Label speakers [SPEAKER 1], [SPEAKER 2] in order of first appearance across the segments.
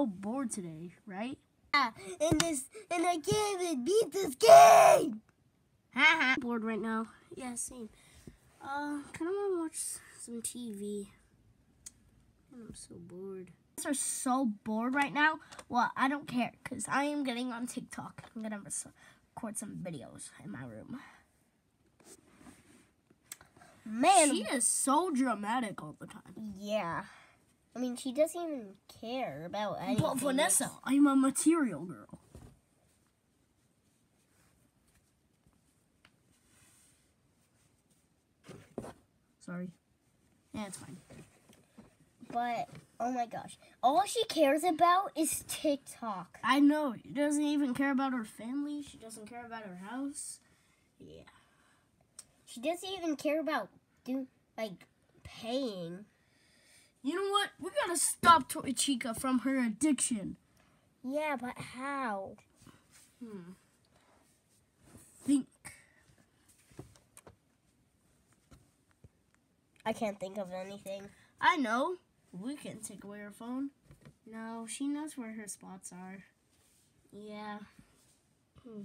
[SPEAKER 1] so bored today, right?
[SPEAKER 2] Yeah, and this and I can't even beat this game.
[SPEAKER 1] Haha. bored right now. Yeah, same. Uh, kind of want to watch some TV. And I'm so bored. You guys are so bored right now. Well, I don't care because I am getting on TikTok. I'm gonna record some videos in my room.
[SPEAKER 2] Man,
[SPEAKER 1] She is so dramatic all the time.
[SPEAKER 2] yeah. I mean, she doesn't even care about anything.
[SPEAKER 1] But Vanessa, I'm a material girl. Sorry. Yeah, it's fine.
[SPEAKER 2] But oh my gosh, all she cares about is TikTok.
[SPEAKER 1] I know. She doesn't even care about her family. She doesn't care about her house. Yeah.
[SPEAKER 2] She doesn't even care about do like paying.
[SPEAKER 1] You know what? We gotta stop Toy Chica from her addiction.
[SPEAKER 2] Yeah, but how?
[SPEAKER 1] Hmm. Think.
[SPEAKER 2] I can't think of anything.
[SPEAKER 1] I know. We can take away her phone. No, she knows where her spots are. Yeah. Hmm.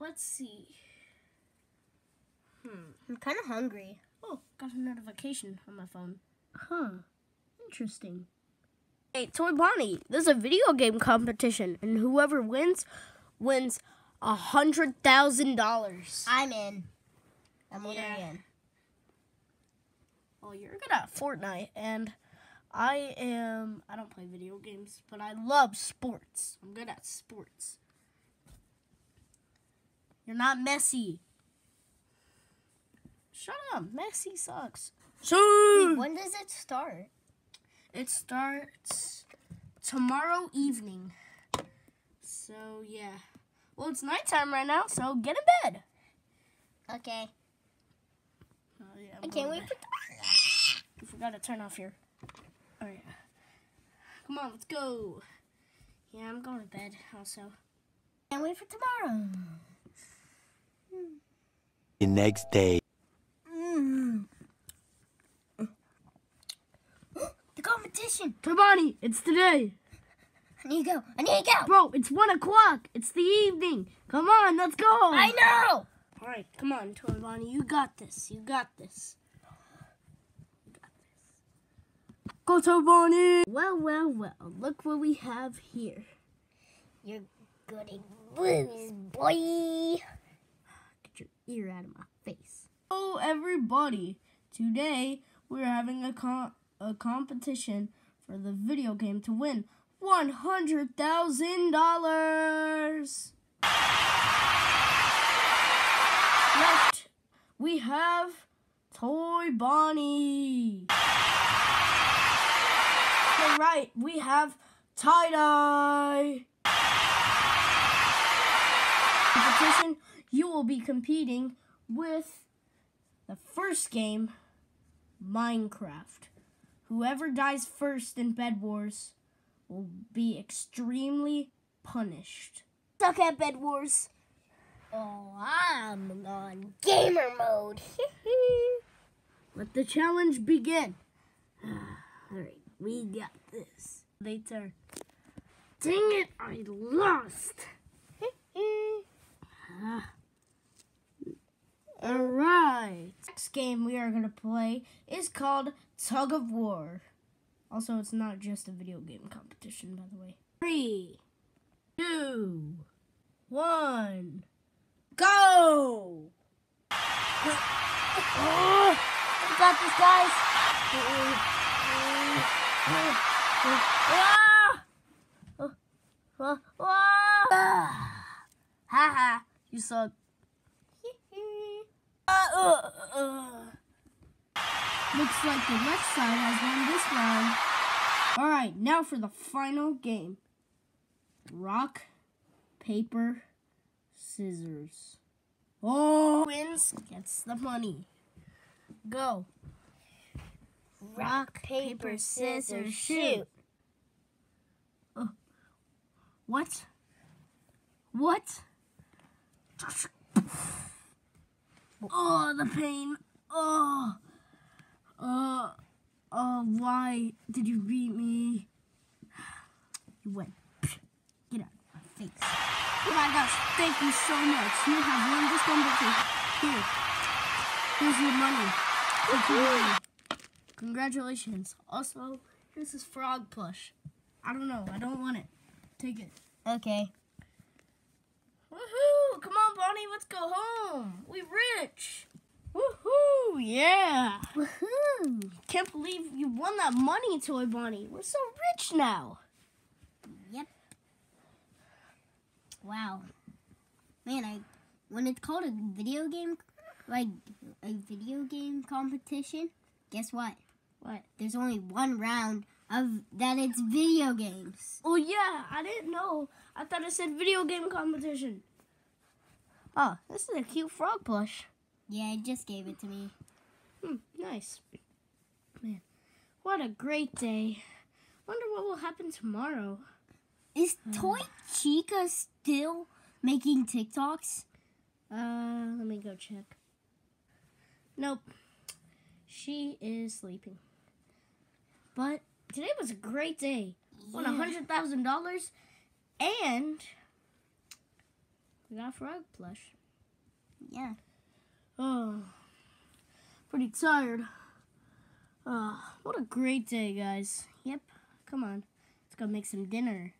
[SPEAKER 1] Let's see. Hmm.
[SPEAKER 2] I'm kind of hungry.
[SPEAKER 1] Oh, got a notification on my phone. Huh. Interesting. Hey, Toy Bonnie, there's a video game competition, and whoever wins, wins a hundred thousand dollars.
[SPEAKER 2] I'm in. I'm already
[SPEAKER 1] Yeah.
[SPEAKER 2] in.
[SPEAKER 1] Oh, you're good at Fortnite, and I am. I don't play video games, but I love sports. I'm good at sports. You're not Messi. Shut up. Messi sucks. So
[SPEAKER 2] When does it start?
[SPEAKER 1] it starts tomorrow evening. So yeah. Well, it's nighttime right now, so get in bed.
[SPEAKER 2] Okay.
[SPEAKER 1] Oh, yeah, I'm
[SPEAKER 2] I
[SPEAKER 1] going
[SPEAKER 2] can't wait
[SPEAKER 1] bed.
[SPEAKER 2] for.
[SPEAKER 1] You forgot to turn off your. Oh yeah. Come on, let's go. Yeah, I'm going to bed also.
[SPEAKER 2] Can't wait for tomorrow.
[SPEAKER 3] The next day.
[SPEAKER 2] Mm. the competition.
[SPEAKER 1] Toy Bonnie, it's today.
[SPEAKER 2] I need to go. I need to go.
[SPEAKER 1] Bro, it's one o'clock. It's the evening. Come on, let's go.
[SPEAKER 2] I know.
[SPEAKER 1] All right, come on, Toy Bonnie. You got this. You got this. You got this. Go, Toy Bonnie. Well, well, well. Look what we have here.
[SPEAKER 2] You're good at blues, boy.
[SPEAKER 1] Get your ear out of my face. Oh, everybody! Today we're having a com- a competition for the video game to win one hundred thousand dollars. Left, we have Toy Bonnie. To right, we have Tie Dye. Competition, you will be competing with the first game, Minecraft. Whoever dies first in Bed Wars will be extremely punished.
[SPEAKER 2] Suck at Bed Wars. Oh, I'm on gamer mode.
[SPEAKER 1] Let the challenge begin. Alright, we got this. Later. Dang it, I lost. Ah. Alright. Next game we are going to play is called Tug of War. Also, it's not just a video game competition, by the way. Three, two, one, go! Oh,
[SPEAKER 2] got this, guys.
[SPEAKER 1] ah! Oh, oh, ah! Haha, you suck. Uh, uh, uh. Looks like the left side has won this round. Alright, now for the final game. Rock, paper, scissors. Oh, wins gets the money. Go.
[SPEAKER 2] Rock, paper, scissors, shoot.
[SPEAKER 1] What? What? Oh, the pain. Oh. Uh, uh, why did you beat me? You win. Get out of my face. Oh my gosh, thank you so much. You have won this competition. Here. Here's your money. Your money. Congratulations. Also, here's this frog plush. I don't know. I don't want it. Take it.
[SPEAKER 2] Okay.
[SPEAKER 1] Woohoo! Come on, Bonnie, let's go home. We rich. Woohoo! Yeah.
[SPEAKER 2] Woohoo!
[SPEAKER 1] Can't believe you won that money, Toy Bonnie. We're so rich now.
[SPEAKER 2] Yep. Wow. Man, I when it's called a video game, like a video game competition, guess what?
[SPEAKER 1] What?
[SPEAKER 2] There's only one round of that it's video games.
[SPEAKER 1] Oh yeah, I didn't know. I thought it said video game competition. Oh, this is a cute frog plush.
[SPEAKER 2] Yeah, he just gave it to me.
[SPEAKER 1] Hmm, nice. Man, what a great day. Wonder what will happen tomorrow.
[SPEAKER 2] Is Toy Chica still making TikToks?
[SPEAKER 1] Uh, let me go check. Nope. She is sleeping. But today was a great day. Won a hundred thousand dollars and we got a frog plush.
[SPEAKER 2] Yeah.
[SPEAKER 1] Oh, pretty tired. Oh, what a great day, guys. Yep, come on. Let's go make some dinner.